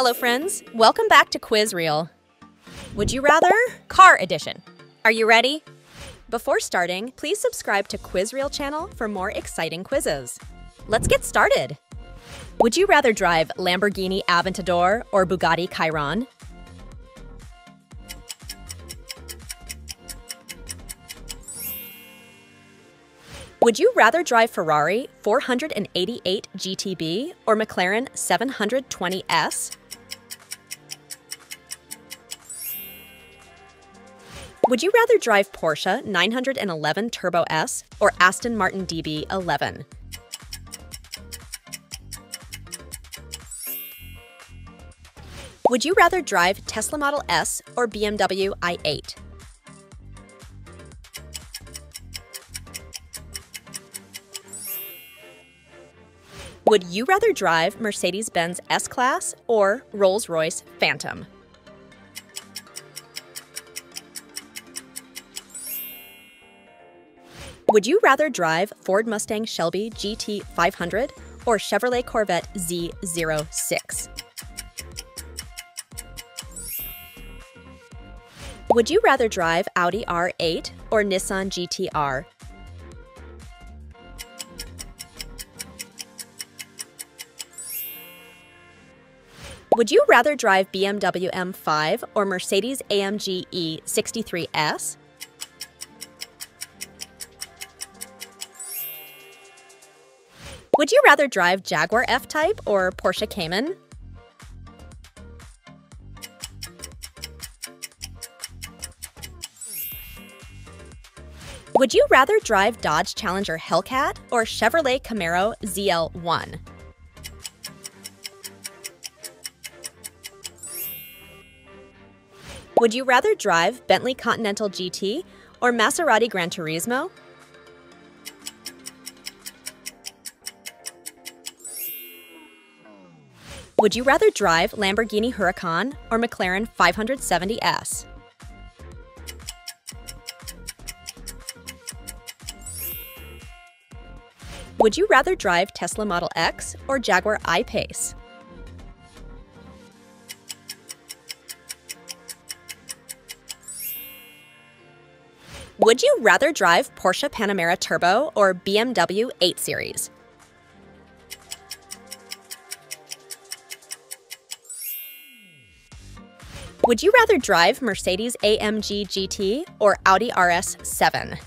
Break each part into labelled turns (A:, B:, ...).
A: Hello, friends. Welcome back to Quiz Reel. Would you rather? Car edition. Are you ready? Before starting, please subscribe to Quiz Reel channel for more exciting quizzes. Let's get started. Would you rather drive Lamborghini Aventador or Bugatti Chiron? Would you rather drive Ferrari 488 GTB or McLaren 720S? Would you rather drive Porsche 911 Turbo S or Aston Martin DB11? Would you rather drive Tesla Model S or BMW i8? Would you rather drive Mercedes Benz S Class or Rolls Royce Phantom? Would you rather drive Ford Mustang Shelby GT 500 or Chevrolet Corvette Z06? Would you rather drive Audi R8 or Nissan GTR? Would you rather drive BMW M5 or Mercedes AMG E63S? Would you rather drive Jaguar F-Type or Porsche Cayman? Would you rather drive Dodge Challenger Hellcat or Chevrolet Camaro ZL1? Would you rather drive Bentley Continental GT or Maserati Gran Turismo? Would you rather drive Lamborghini Huracan or McLaren 570S? Would you rather drive Tesla Model X or Jaguar I-Pace? Would you rather drive Porsche Panamera Turbo or BMW 8 Series? Would you rather drive Mercedes AMG GT or Audi RS7?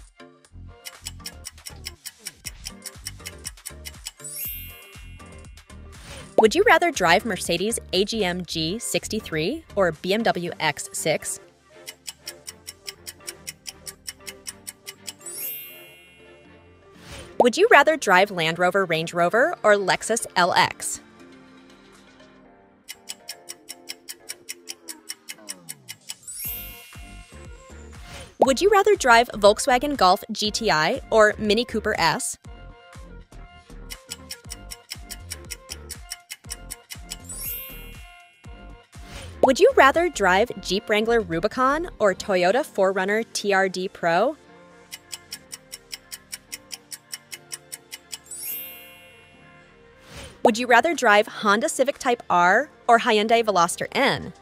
A: Would you rather drive Mercedes AGM G63 or BMW X6? Would you rather drive Land Rover Range Rover or Lexus LX? Would you rather drive Volkswagen Golf GTI or Mini Cooper S? Would you rather drive Jeep Wrangler Rubicon or Toyota 4Runner TRD Pro? Would you rather drive Honda Civic Type R or Hyundai Veloster N?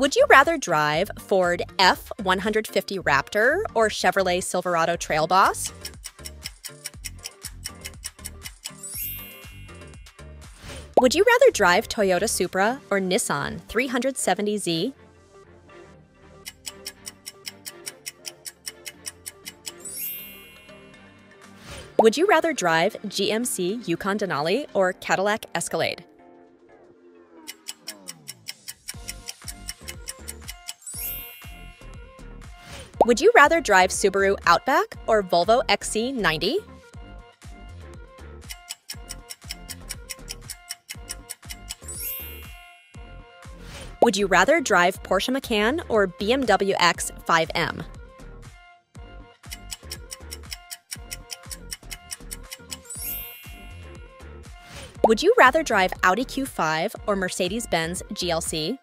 A: Would you rather drive Ford F-150 Raptor or Chevrolet Silverado Trail Boss? Would you rather drive Toyota Supra or Nissan 370Z? Would you rather drive GMC Yukon Denali or Cadillac Escalade? Would you rather drive Subaru Outback or Volvo XC90? Would you rather drive Porsche Macan or BMW X5M? Would you rather drive Audi Q5 or Mercedes-Benz GLC?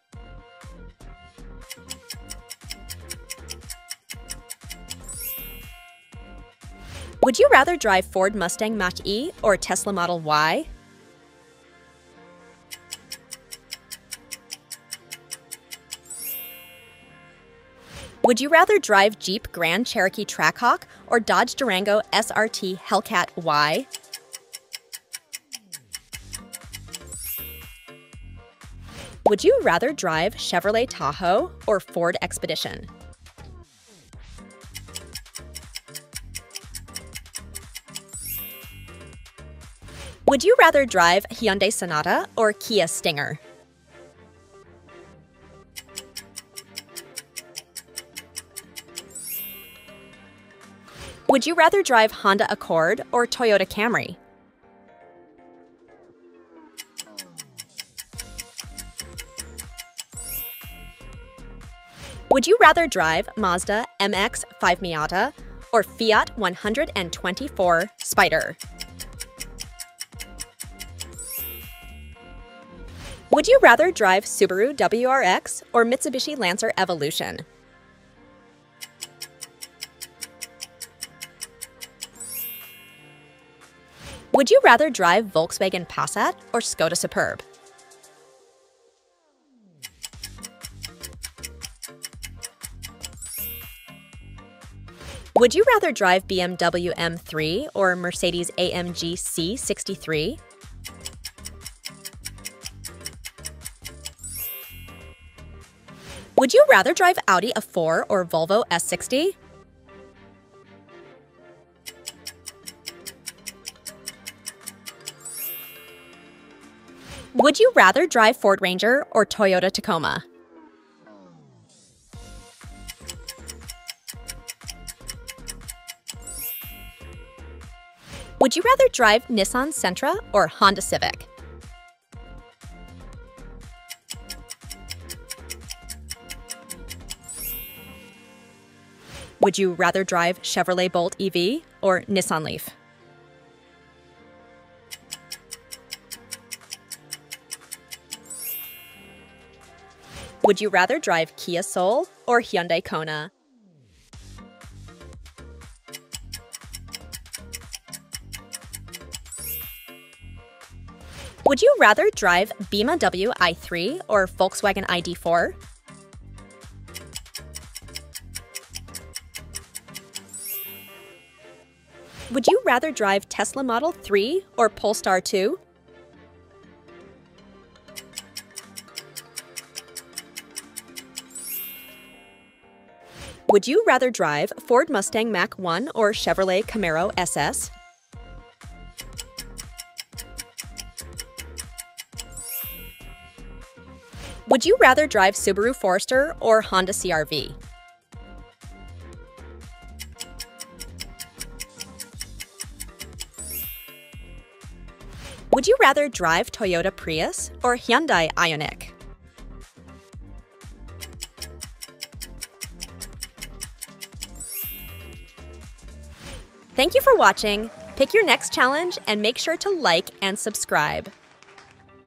A: Would you rather drive Ford Mustang Mach-E or Tesla Model Y? Would you rather drive Jeep Grand Cherokee Trackhawk or Dodge Durango SRT Hellcat Y? Would you rather drive Chevrolet Tahoe or Ford Expedition? Would you rather drive Hyundai Sonata or Kia Stinger? Would you rather drive Honda Accord or Toyota Camry? Would you rather drive Mazda MX-5 Miata or Fiat 124 Spider? Would you rather drive Subaru WRX or Mitsubishi Lancer Evolution? Would you rather drive Volkswagen Passat or Skoda Superb? Would you rather drive BMW M3 or Mercedes AMG C63? Would you rather drive Audi A4 or Volvo S60? Would you rather drive Ford Ranger or Toyota Tacoma? Would you rather drive Nissan Sentra or Honda Civic? Would you rather drive Chevrolet Bolt EV or Nissan Leaf? Would you rather drive Kia Soul or Hyundai Kona? Would you rather drive BMW i3 or Volkswagen ID4? Would you rather drive Tesla Model 3 or Polestar 2? Would you rather drive Ford Mustang Mach 1 or Chevrolet Camaro SS? Would you rather drive Subaru Forester or Honda CRV? Rather drive Toyota Prius or Hyundai Ioniq? Thank you for watching. Pick your next challenge and make sure to like and subscribe.